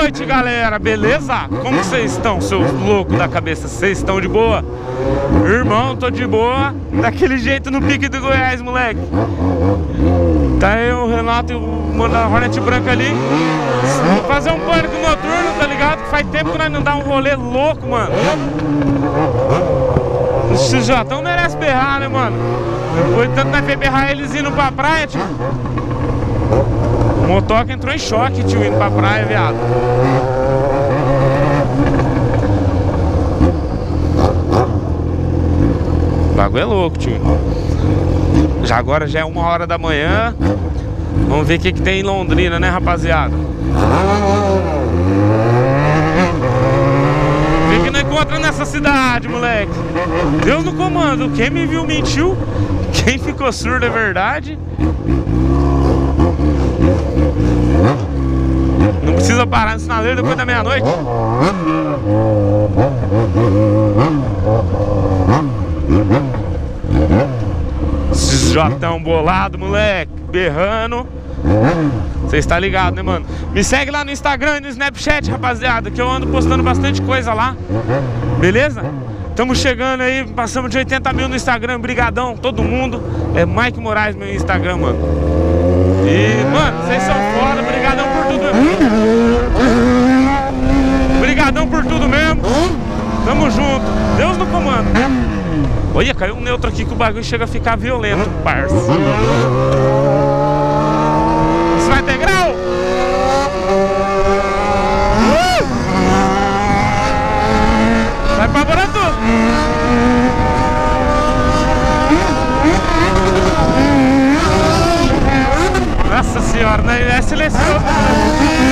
noite, galera, beleza? Como vocês estão, seus loucos da cabeça? Vocês estão de boa? Irmão, tô de boa, daquele jeito no pique do Goiás, moleque. Tá aí o Renato e o mano Hornet Branca ali. Vou fazer um pânico noturno, tá ligado? Que faz tempo que nós não dá um rolê louco, mano. O Jotão merece berrar, né, mano? Foi tanto nós berrar eles indo pra praia, tio. Motoca entrou em choque, tio, indo pra praia, viado. O bagulho é louco, tio. Já agora já é uma hora da manhã. Vamos ver o que, que tem em Londrina, né, rapaziada? O que não encontra nessa cidade, moleque? Deus no comando. Quem me viu mentiu. Quem ficou surdo é verdade. Não precisa parar no sinaleiro depois da meia-noite. Esses jotão bolado, moleque, berrando. Você está ligado, né, mano? Me segue lá no Instagram e no Snapchat, rapaziada, que eu ando postando bastante coisa lá. Beleza? Estamos chegando aí, passamos de 80 mil no Instagram, brigadão, todo mundo. É Mike Moraes meu Instagram, mano. E, mano, vocês são foda, brigadão por tudo Brigadão por tudo mesmo. Tamo junto. Deus no comando. Olha, caiu um neutro aqui que o bagulho chega a ficar violento, parça. Ricorda di. Ah,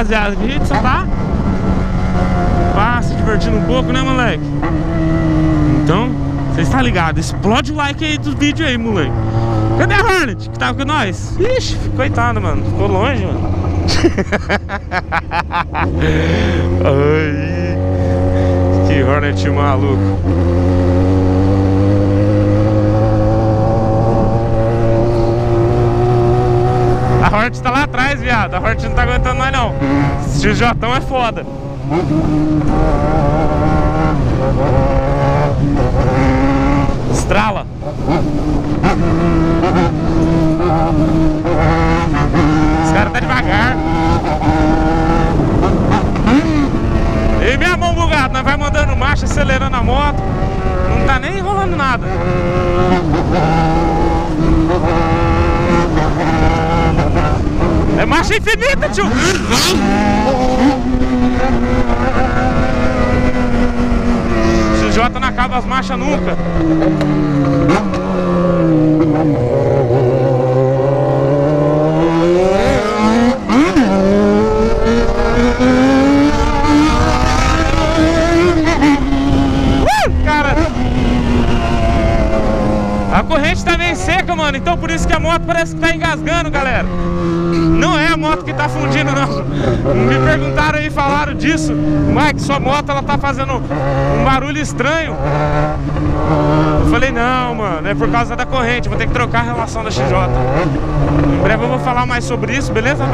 rapaziada, que a só tá pá, se divertindo um pouco, né, moleque? Então, você está ligado? Explode o like aí dos vídeos aí, moleque. Cadê a Hornet que tava com nós? Ixi, coitado, mano. Ficou longe, mano. Ai, que Hornet maluco. A Hornet tá lá atrás, viado. A Hornet não tá aguentando nós, não. Esse Jotão é foda. Estrala. Os caras tá devagar. E minha mão bugada, nós vai mandando marcha, acelerando a moto. Não tá nem enrolando nada. É marcha infinita, tio! CJ não acaba as marchas nunca. Uh, cara! A corrente tá meio seca, mano, então por isso que a moto parece que tá engasgando, galera. Não é a moto que tá fundindo, não. Me perguntaram aí, falaram disso. Mike, sua moto ela tá fazendo um barulho estranho. Eu falei, não, mano, é por causa da corrente. Vou ter que trocar a relação da XJ. Em breve eu vou falar mais sobre isso, beleza?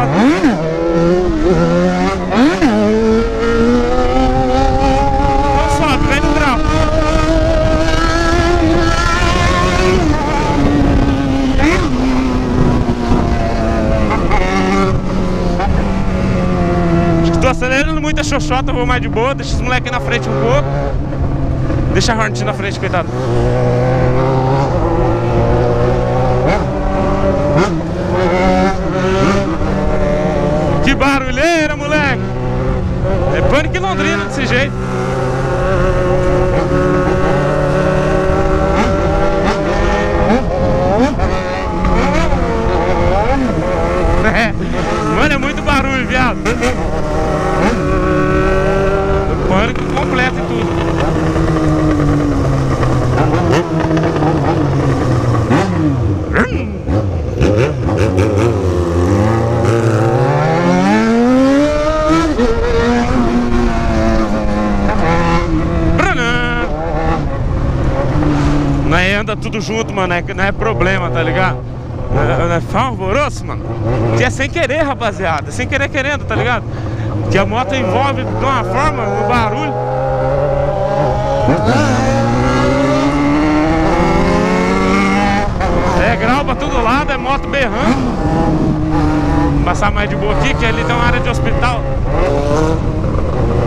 xoxota, eu vou mais de boa, deixa os moleques na frente um pouco. Deixa a Hornet na frente, coitado. Que barulheira, moleque! É pânico em Londrina desse jeito. É, mano, é muito barulho, viado histórico completo e tudo. é anda tudo junto, mano, é, não é problema, tá ligado? Não é, não é mano. E é sem querer, rapaziada. Sem querer, querendo, tá ligado? Que a moto envolve de uma forma o barulho. É grau pra todo lado, é moto berrando. Vou passar mais de boa aqui, que ali tem uma área de hospital.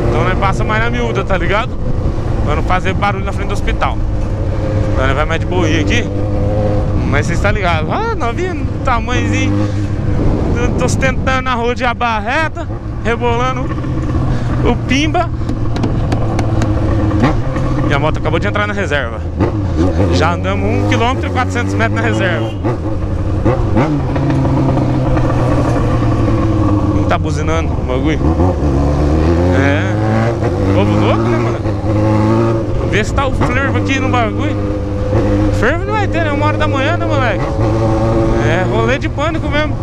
Então nós passa mais na miúda, tá ligado? Pra não fazer barulho na frente do hospital. Então nós vai mais de boa aqui. Mas você está ligado? Ah, novinho, tamanhozinho. Tô sustentando a rua de abarreta, rebolando o pimba. E a moto acabou de entrar na reserva. Já andamos 1 km e 400 metros na reserva. Não tá buzinando o bagulho? É. Povo louco, né, mano? Vê se tá o flervo aqui no bagulho. Fervo não vai ter, né? Uma hora da manhã, né, moleque? É, rolê de pânico mesmo.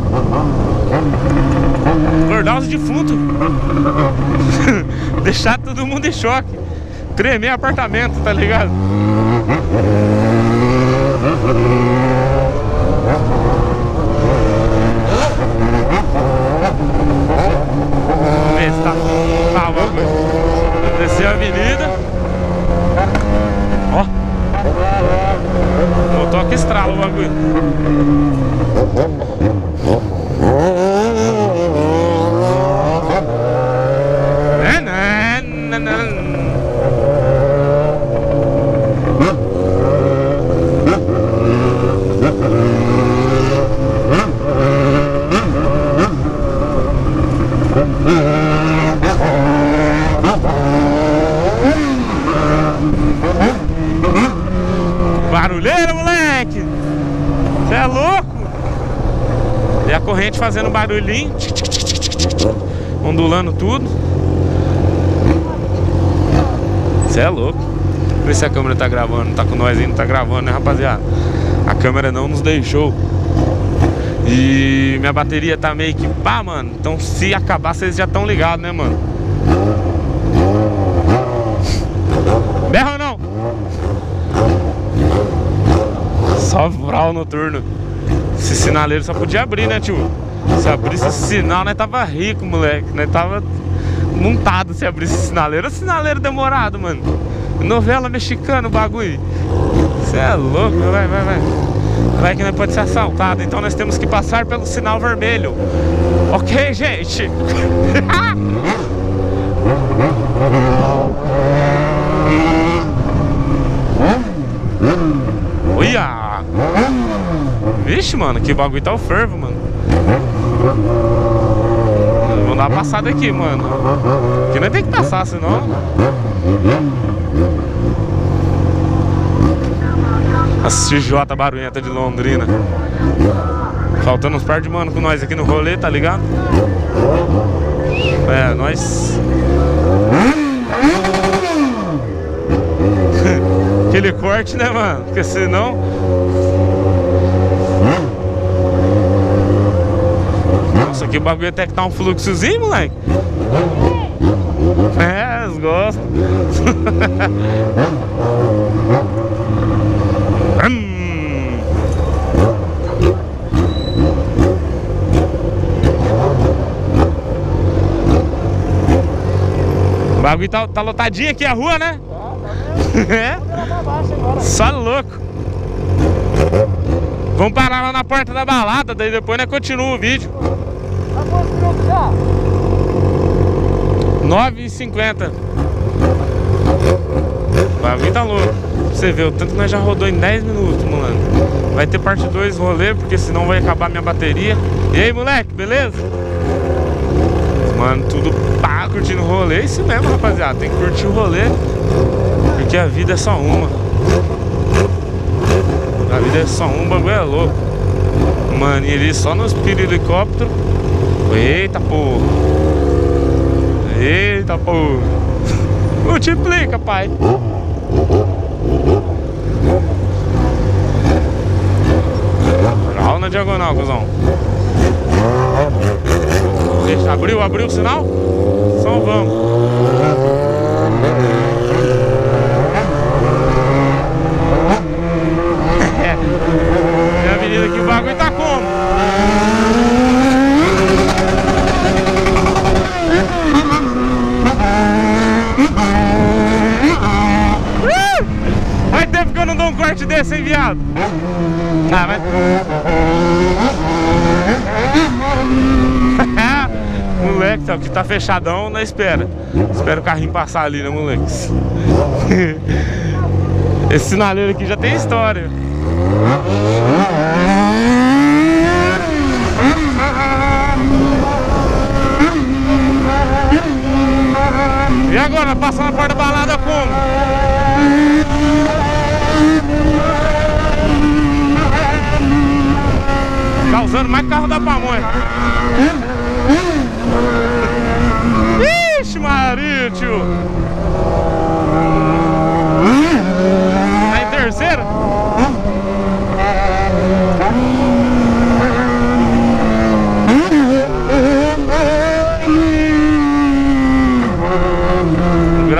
Acordar os defuntos. Deixar todo mundo em choque. Tremer apartamento, tá ligado? Vamos ver se tá. Tá, vamos Descer a avenida. Ó. Motor que estrala o bagulho. Barulheira, moleque! Você é louco? E a corrente fazendo barulhinho, ondulando tudo. Você é louco. Vê se a câmera tá gravando, tá com nós não tá gravando, né, rapaziada? A câmera não nos deixou. E minha bateria tá meio que pá, mano. Então se acabar, vocês já estão ligados, né, mano? Só vral noturno. Esse sinaleiro só podia abrir, né, tio? Se abrisse esse sinal, nós tava rico, moleque. Nós tava montado se abrisse esse sinaleiro. O sinaleiro demorado, mano. Novela mexicana o bagulho. Você é louco, vai, vai, vai. Vai que nós pode ser assaltado, então nós temos que passar pelo sinal vermelho. Ok, gente? Olha! Vixe, mano, que bagulho tá o fervo, mano. Vamos dar uma passada aqui, mano. Aqui nós tem que passar, senão. A CJ barulhenta de Londrina. Faltando uns par de mano com nós aqui no rolê, tá ligado? É, nós. Aquele corte, né, mano? Porque senão. Aqui o bagulho até que tá um fluxozinho, moleque. É, eles gostam. Hum. O bagulho tá, tá lotadinho aqui a rua, né? É? Só louco. Vamos parar lá na porta da balada, daí depois nós continua o vídeo. 9h50. O bagulho tá louco. Você vê o tanto que nós já rodou em 10 minutos, mano. Vai ter parte 2 rolê, porque senão vai acabar minha bateria. E aí, moleque, beleza? Mano, tudo pá, curtindo o rolê. É isso mesmo, rapaziada. Tem que curtir o rolê. Porque a vida é só uma. A vida é só um, bagulho é louco. Mano, e ele só nos pira helicóptero. Eita porra. Eita porra. Multiplica, pai. Olha na diagonal, cuzão. Deixa, abriu, abriu o sinal? Então vamos. É, é avenida aqui o bagulho tá como? Tá, que tá fechadão na espera. Espera o carrinho passar ali, né, moleque? Esse sinaleiro aqui já tem história. E agora, passando a porta da balada como? Causando mais carro da pamonha. Ixi, Maria. Tá em terceiro?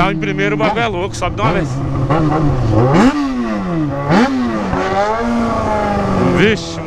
grau em primeiro, o bagulho é louco, sobe de uma vez. Vixe.